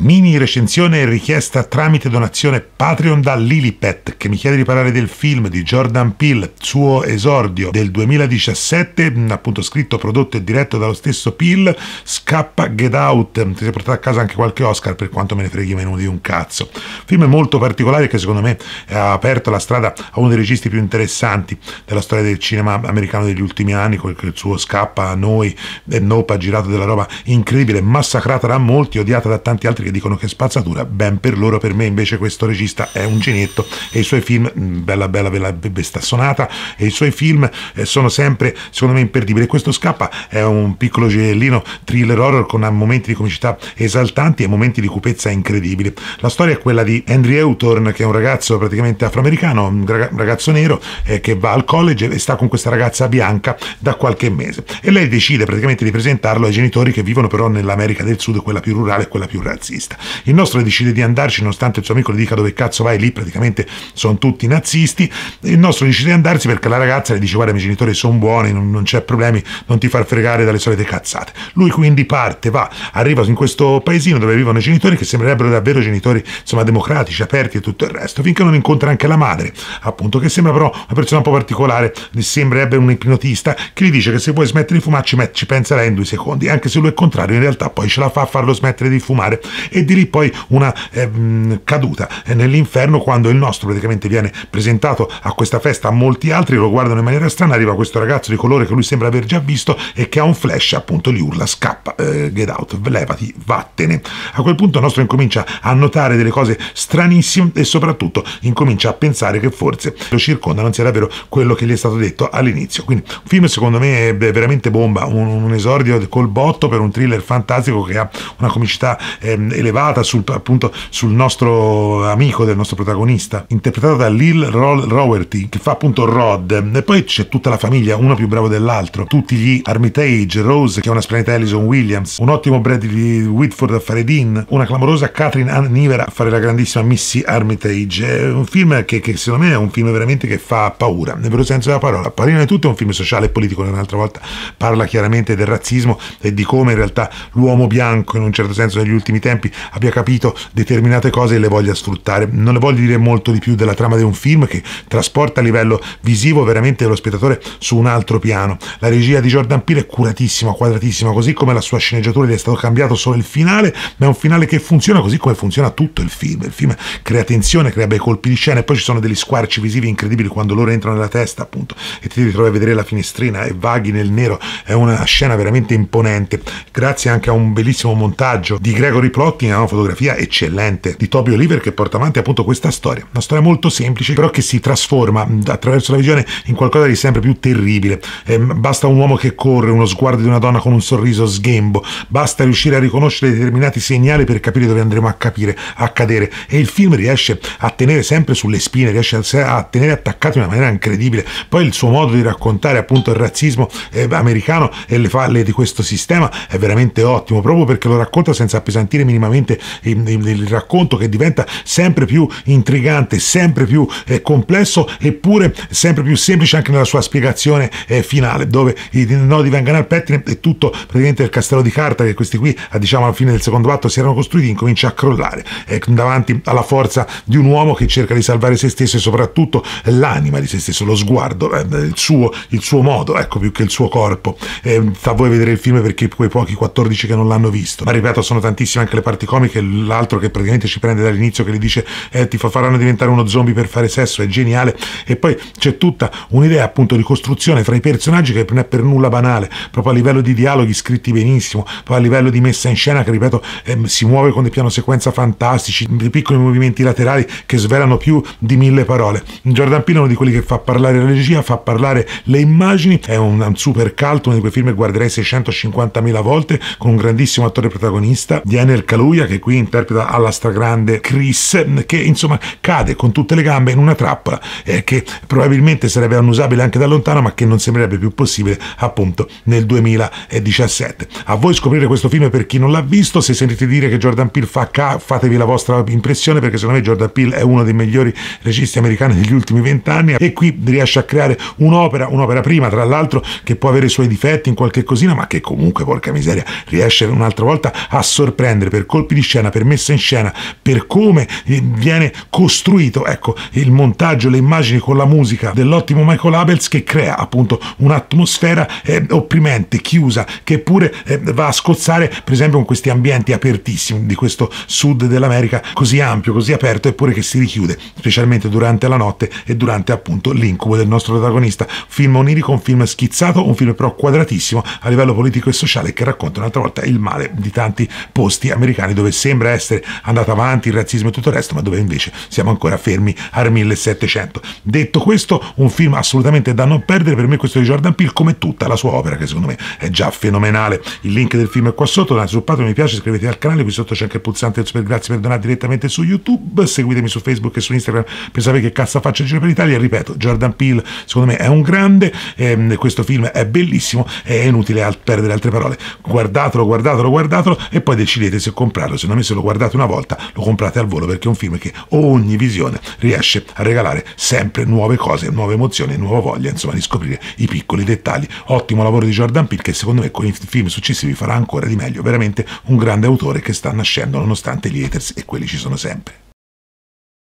Mini recensione richiesta tramite donazione Patreon da Lilipet che mi chiede di parlare del film di Jordan Peele, suo esordio del 2017, appunto scritto, prodotto e diretto dallo stesso Peele, Scappa Get Out, ti sei portato a casa anche qualche Oscar per quanto me ne freghi meno di un cazzo. Film molto particolare che secondo me ha aperto la strada a uno dei registi più interessanti della storia del cinema americano degli ultimi anni, con il suo Scappa a noi e Nope ha girato della roba incredibile, massacrata da molti, odiata da tanti altri che dicono che è spazzatura, ben per loro, per me invece questo regista è un genietto e i suoi film, mm, bella bella bella besta sonata, e i suoi film eh, sono sempre secondo me imperdibili. Questo Scappa è un piccolo gioiellino thriller horror con momenti di comicità esaltanti e momenti di cupezza incredibili. La storia è quella di Andrew Euthorn, che è un ragazzo praticamente afroamericano, un ragazzo nero eh, che va al college e sta con questa ragazza bianca da qualche mese e lei decide praticamente di presentarlo ai genitori che vivono però nell'America del Sud, quella più rurale e quella più razzista nazista. Il nostro decide di andarci nonostante il suo amico le dica dove cazzo vai lì, praticamente sono tutti nazisti. Il nostro decide di andarsi perché la ragazza le dice guarda i miei genitori sono buoni, non, non c'è problemi, non ti far fregare dalle solite cazzate. Lui quindi parte, va, arriva in questo paesino dove vivono i genitori che sembrerebbero davvero genitori insomma democratici, aperti e tutto il resto, finché non incontra anche la madre, appunto, che sembra però una persona un po' particolare, sembrerebbe un ipnotista, che gli dice che se vuoi smettere di fumare ci, met- ci pensa in due secondi, anche se lui è contrario, in realtà poi ce la fa a farlo smettere di fumare e di lì poi una eh, caduta nell'inferno quando il nostro praticamente viene presentato a questa festa a molti altri lo guardano in maniera strana arriva questo ragazzo di colore che lui sembra aver già visto e che ha un flash appunto gli urla scappa eh, get out levati vattene. A quel punto il nostro incomincia a notare delle cose stranissime e soprattutto incomincia a pensare che forse lo circonda non sia davvero quello che gli è stato detto all'inizio. Quindi un film secondo me è veramente bomba un, un esordio col botto per un thriller fantastico che ha una comicità eh, elevata sul, appunto sul nostro amico del nostro protagonista, interpretato da Lil Rowerty, che fa appunto Rod, e poi c'è tutta la famiglia, uno più bravo dell'altro, tutti gli Armitage, Rose che è una splendida Alison Williams, un ottimo Bradley Whitford a fare Dean, una clamorosa Catherine Ann Nivera a fare la grandissima Missy Armitage, è un film che, che secondo me è un film veramente che fa paura, nel vero senso della parola, prima di tutto è un film sociale e politico, un'altra volta parla chiaramente del razzismo e di come in realtà l'uomo bianco in un certo senso negli ultimi tempi abbia capito determinate cose e le voglia sfruttare. Non le voglio dire molto di più della trama di un film che trasporta a livello visivo veramente lo spettatore su un altro piano. La regia di Jordan Peele è curatissima, quadratissima, così come la sua sceneggiatura gli è stato cambiato solo il finale, ma è un finale che funziona così come funziona tutto il film. Il film crea tensione, crea bei colpi di scena e poi ci sono degli squarci visivi incredibili quando loro entrano nella testa, appunto, e ti ritrovi a vedere la finestrina e vaghi nel nero. È una scena veramente imponente, grazie anche a un bellissimo montaggio di Gregory Plotkin, a una fotografia eccellente di Toby Oliver che porta avanti appunto questa storia. Una storia molto semplice, però che si trasforma attraverso la visione in qualcosa di sempre più terribile. Eh, basta un uomo che corre, uno sguardo di una donna con un sorriso sghembo, basta riuscire a riconoscere determinati segnali per capire dove andremo a capire, a cadere. E il film riesce a tenere sempre sulle spine, riesce a tenere attaccato in una maniera incredibile. Poi il suo modo di raccontare appunto il razzismo eh, americano e le falle di questo sistema è veramente ottimo, proprio perché lo racconta senza appesantire minimamente il, il, racconto che diventa sempre più intrigante, sempre più eh, complesso eppure sempre più semplice anche nella sua spiegazione eh, finale, dove i nodi vengono al pettine e tutto praticamente il castello di carta che questi qui diciamo alla fine del secondo atto si erano costruiti incomincia a crollare eh, davanti alla forza di un uomo che cerca di salvare se stesso e soprattutto l'anima di se stesso, lo sguardo, eh, il suo, il, suo, modo, ecco più che il suo corpo. Eh, fa voi vedere il film perché quei pochi 14 che non l'hanno visto, ma ripeto sono tantissime anche le parti comiche, l'altro che praticamente ci prende dall'inizio che gli dice eh, ti faranno diventare uno zombie per fare sesso, è geniale e poi c'è tutta un'idea appunto di costruzione fra i personaggi che non è per nulla banale, proprio a livello di dialoghi scritti benissimo, poi a livello di messa in scena che ripeto eh, si muove con dei piano sequenza fantastici, dei piccoli movimenti laterali che svelano più di mille parole. Jordan Peele è uno di quelli che fa parlare la regia, fa parlare le immagini, è un, un super cult, uno di quei film che guarderei 650.000 volte con un grandissimo attore protagonista, Daniel Kaluuya che qui interpreta alla stragrande Chris che insomma cade con tutte le gambe in una trappola eh, che probabilmente sarebbe annusabile anche da lontano ma che non sembrerebbe più possibile appunto nel 2017 a voi scoprire questo film per chi non l'ha visto se sentite dire che Jordan Peele fa ca fatevi la vostra impressione perché secondo me Jordan Peele è uno dei migliori registi americani degli ultimi vent'anni e qui riesce a creare un'opera un'opera prima tra l'altro che può avere i suoi difetti in qualche cosina ma che comunque porca miseria riesce un'altra volta a sorprendere per colpi di scena, per messa in scena, per come eh, viene costruito, ecco, il montaggio, le immagini con la musica dell'ottimo Michael Abels che crea appunto un'atmosfera eh, opprimente, chiusa, che pure eh, va a scozzare, per esempio, con questi ambienti apertissimi di questo sud dell'America così ampio, così aperto, eppure che si richiude, specialmente durante la notte e durante appunto l'incubo del nostro protagonista. Film onirico, un film schizzato, un film però quadratissimo a livello politico e sociale che racconta un'altra volta il male di tanti posti americani dove sembra essere andato avanti il razzismo e tutto il resto, ma dove invece siamo ancora fermi al 1700. Detto questo, un film assolutamente da non perdere per me questo di Jordan Peele come tutta la sua opera che secondo me è già fenomenale. Il link del film è qua sotto, date sul patro, mi piace, iscrivetevi al canale, qui sotto c'è anche il pulsante super grazie per donare direttamente su YouTube, seguitemi su Facebook e su Instagram per sapere che cazzo faccio in giro per l'Italia, ripeto, Jordan Peele secondo me è un grande, ehm, questo film è bellissimo, è inutile al perdere altre parole, guardatelo, guardatelo, guardatelo e poi decidete se comprarlo, secondo me se lo guardate una volta lo comprate al volo perché è un film che ogni visione riesce a regalare sempre nuove cose, nuove emozioni, nuova voglia, insomma di scoprire i piccoli dettagli. Ottimo lavoro di Jordan Peele che secondo me con i film successivi farà ancora di meglio, veramente un grande autore che sta nascendo nonostante gli haters e quelli ci sono sempre.